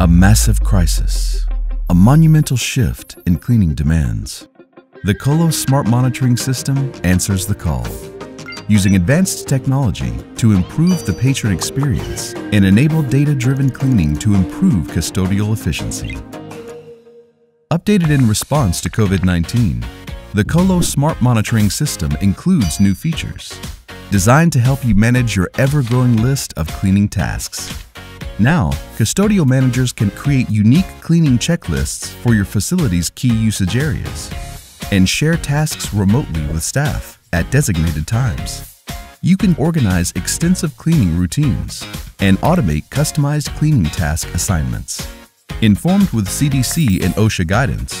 A massive crisis, a monumental shift in cleaning demands. The KOLO Smart Monitoring System answers the call, using advanced technology to improve the patron experience and enable data-driven cleaning to improve custodial efficiency. Updated in response to COVID-19, the KOLO Smart Monitoring System includes new features designed to help you manage your ever-growing list of cleaning tasks. Now, custodial managers can create unique cleaning checklists for your facility's key usage areas and share tasks remotely with staff at designated times. You can organize extensive cleaning routines and automate customized cleaning task assignments. Informed with CDC and OSHA guidance,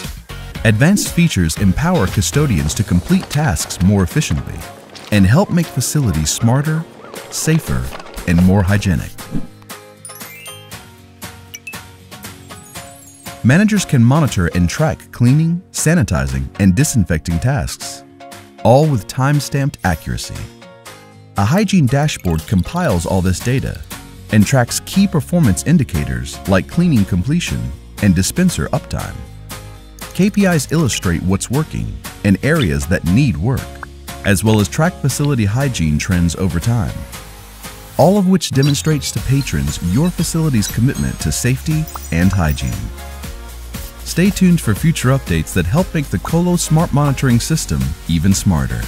advanced features empower custodians to complete tasks more efficiently and help make facilities smarter, safer, and more hygienic. Managers can monitor and track cleaning, sanitizing, and disinfecting tasks, all with time-stamped accuracy. A hygiene dashboard compiles all this data and tracks key performance indicators like cleaning completion and dispenser uptime. KPIs illustrate what's working and areas that need work, as well as track facility hygiene trends over time. All of which demonstrates to patrons your facility's commitment to safety and hygiene. Stay tuned for future updates that help make the KOLO Smart Monitoring System even smarter.